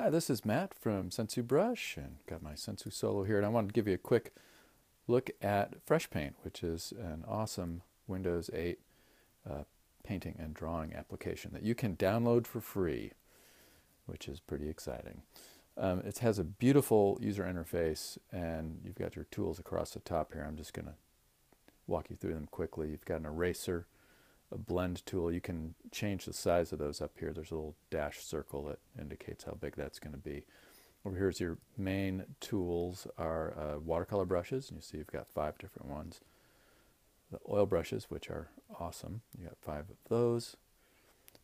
Hi, this is Matt from Sensu Brush and got my Sensu Solo here and I wanted to give you a quick look at Fresh Paint, which is an awesome Windows 8 uh, painting and drawing application that you can download for free which is pretty exciting. Um, it has a beautiful user interface and you've got your tools across the top here. I'm just going to walk you through them quickly. You've got an eraser blend tool, you can change the size of those up here. There's a little dash circle that indicates how big that's going to be. Over here is your main tools are uh, watercolor brushes, and you see you've got five different ones. The oil brushes, which are awesome, you got five of those.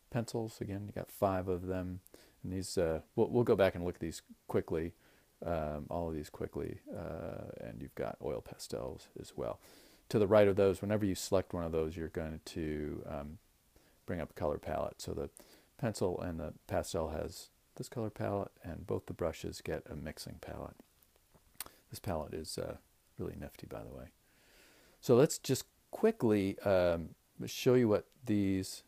Pencils, again, you got five of them. And these, uh, we'll, we'll go back and look at these quickly, um, all of these quickly, uh, and you've got oil pastels as well to the right of those, whenever you select one of those, you're going to um, bring up a color palette. So the pencil and the pastel has this color palette, and both the brushes get a mixing palette. This palette is uh, really nifty, by the way. So let's just quickly um, show you what these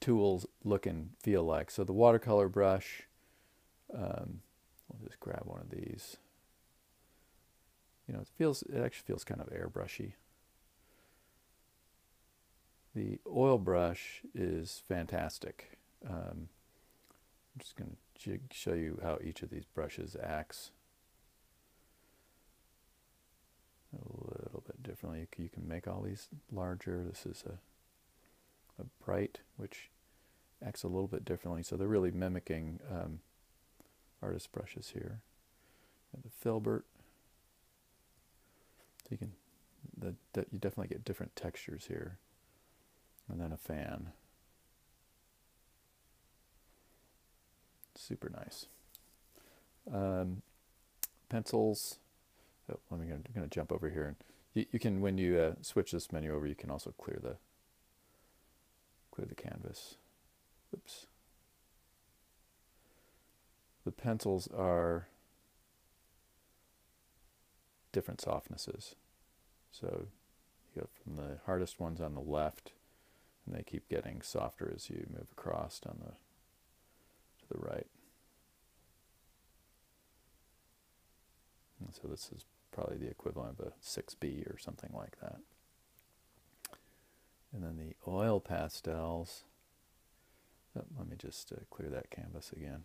tools look and feel like. So the watercolor brush, um, we'll just grab one of these feels, it actually feels kind of airbrushy. The oil brush is fantastic. Um, I'm just going to show you how each of these brushes acts a little bit differently. You can make all these larger. This is a, a bright, which acts a little bit differently. So they're really mimicking um, artist brushes here. The filbert you can, the, the, you definitely get different textures here. And then a fan. Super nice. Um, pencils. Oh. I'm going to jump over here, and you, you can when you uh, switch this menu over, you can also clear the clear the canvas. Oops. The pencils are different softnesses. So you go from the hardest ones on the left, and they keep getting softer as you move across on the to the right. And so this is probably the equivalent of a 6B or something like that. And then the oil pastels, oh, let me just uh, clear that canvas again.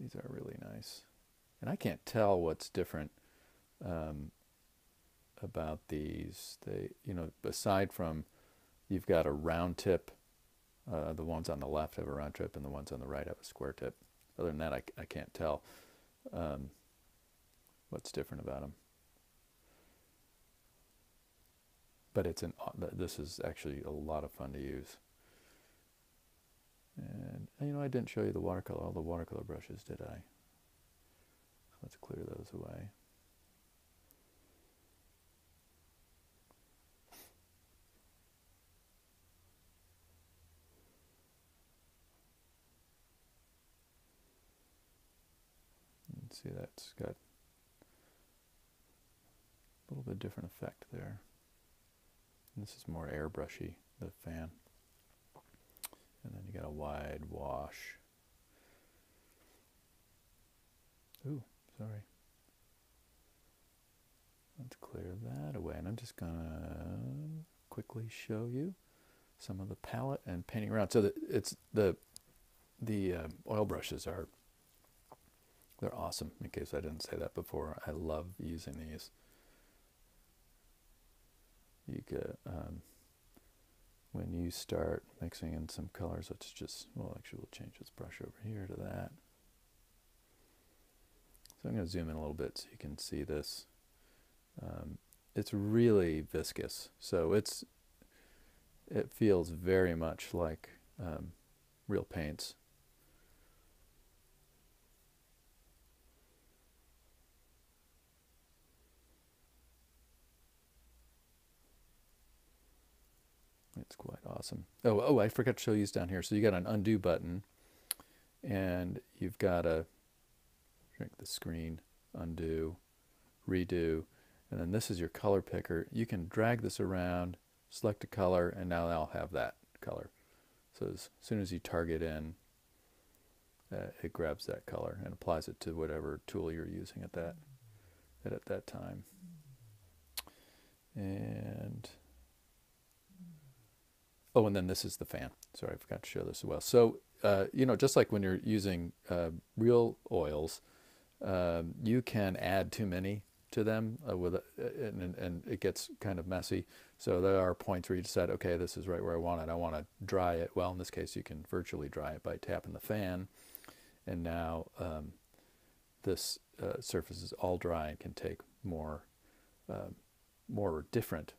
These are really nice. And I can't tell what's different um, about these. They, you know, aside from you've got a round tip, uh, the ones on the left have a round tip and the ones on the right have a square tip. Other than that, I, I can't tell um, what's different about them. But it's an, this is actually a lot of fun to use. And, you know, I didn't show you the watercolor, all the watercolor brushes, did I? Let's clear those away. See that's got a little bit different effect there. And this is more airbrushy, the fan. And then you got a wide wash. Ooh, sorry. Let's clear that away. And I'm just going to quickly show you some of the palette and painting around. So the, it's the the uh, oil brushes are they're awesome. In case I didn't say that before, I love using these. You get um, when you start mixing in some colors. Let's just well, actually, we'll change this brush over here to that. So I'm going to zoom in a little bit so you can see this. Um, it's really viscous, so it's it feels very much like um, real paints. It's quite awesome. Oh, oh, I forgot to show you down here. So you got an undo button, and you've got a shrink the screen, undo, redo, and then this is your color picker. You can drag this around, select a color, and now I'll have that color. So as soon as you target in, uh, it grabs that color and applies it to whatever tool you're using at that at, at that time. And oh, and then this is the fan. Sorry, I forgot to show this as well. So uh, you know, just like when you're using uh, real oils, um, you can add too many to them uh, with, and, and it gets kind of messy. So there are points where you decide, okay, this is right where I want it. I want to dry it. Well, in this case, you can virtually dry it by tapping the fan, and now um, this uh, surface is all dry and can take more, uh, more different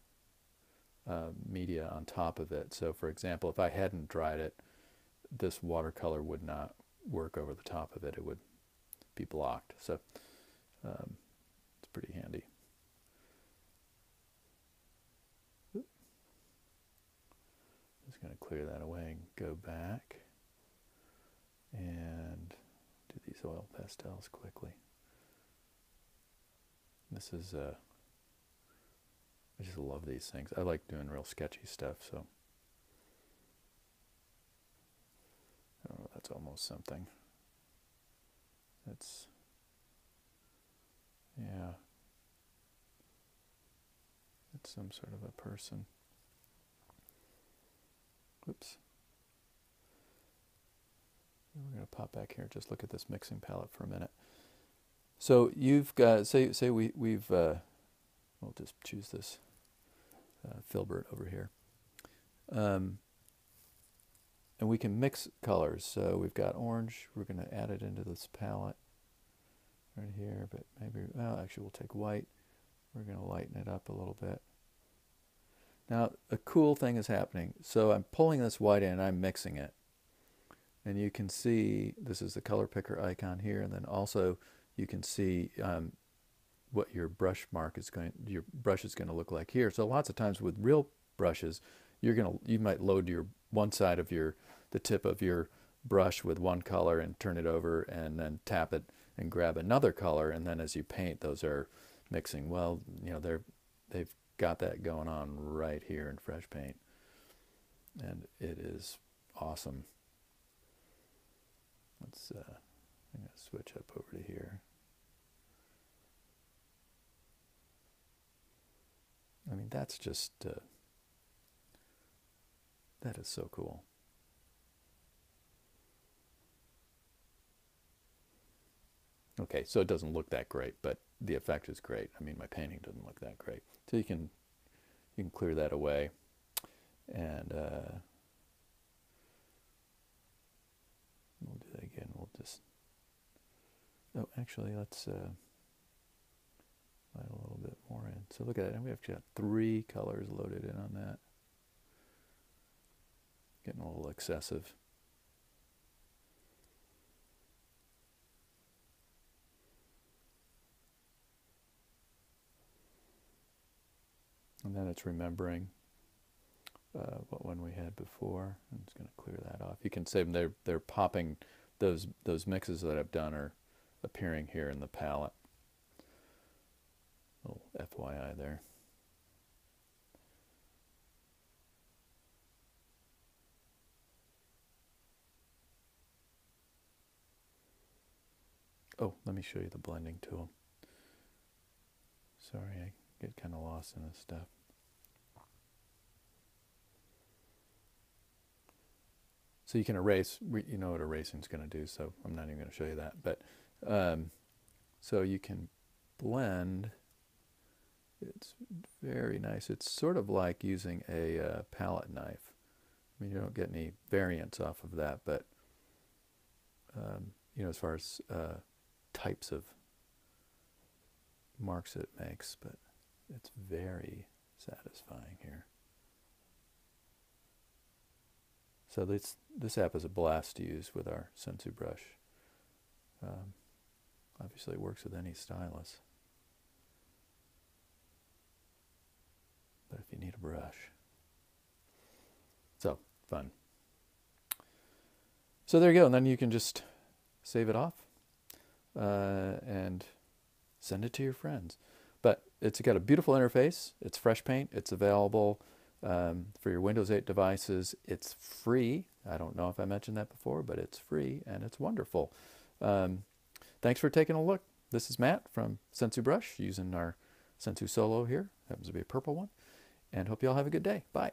uh, media on top of it. So, for example, if I hadn't dried it, this watercolor would not work over the top of it. It would be blocked. So. Um, it's pretty handy. Just going to clear that away and go back and do these oil pastels quickly. This is, uh, I just love these things. I like doing real sketchy stuff, so. Oh, that's almost something. That's yeah. It's some sort of a person. Oops. We're going to pop back here. Just look at this mixing palette for a minute. So you've got say say we we've uh, we'll just choose this uh, filbert over here, um, and we can mix colors. So we've got orange. We're going to add it into this palette right here, but maybe, well, actually we'll take white. We're going to lighten it up a little bit. Now, a cool thing is happening. So I'm pulling this white in and I'm mixing it. And you can see, this is the color picker icon here, and then also you can see um, what your brush mark is going, your brush is going to look like here. So lots of times with real brushes, you're going to, you might load your one side of your, the tip of your brush with one color and turn it over and then tap it and grab another color, and then as you paint, those are mixing. Well, you know, they're they've got that going on right here in Fresh Paint, and it is awesome. Let's. Uh, I'm gonna switch up over to here. That's just uh, that is so cool. Okay, so it doesn't look that great, but the effect is great. I mean, my painting doesn't look that great. So you can you can clear that away, and uh, we'll do that again. We'll just oh, actually, let's uh, a little So look at that. We have got three colors loaded in on that. Getting a little excessive. And then it's remembering uh, what one we had before. I'm just going to clear that off. You can save them. They're, they're popping, those, those mixes that I've done are appearing here in the palette. FYI there. Oh, let me show you the blending tool. Sorry, I get kind of lost in this stuff. So you can erase, you know what erasing is going to do, so I'm not even going to show you that. But um, so you can blend. It's very nice. It's sort of like using a uh, palette knife. I mean, you don't get any variance off of that, but um, you know, as far as uh, types of marks it makes, but it's very satisfying here. So this this app is a blast to use with our Sensu brush. Um, obviously, it works with any stylus. But if you need a brush, so fun. So there you go, and then you can just save it off uh, and send it to your friends. But it's got a beautiful interface. It's fresh paint. It's available um, for your Windows 8 devices. It's free I don't know if I mentioned that before, but it's free and it's wonderful. Um, thanks for taking a look. This is Matt from Sensu Brush using our Sensu Solo here. Happens to be a purple one. And hope you all have a good day. Bye.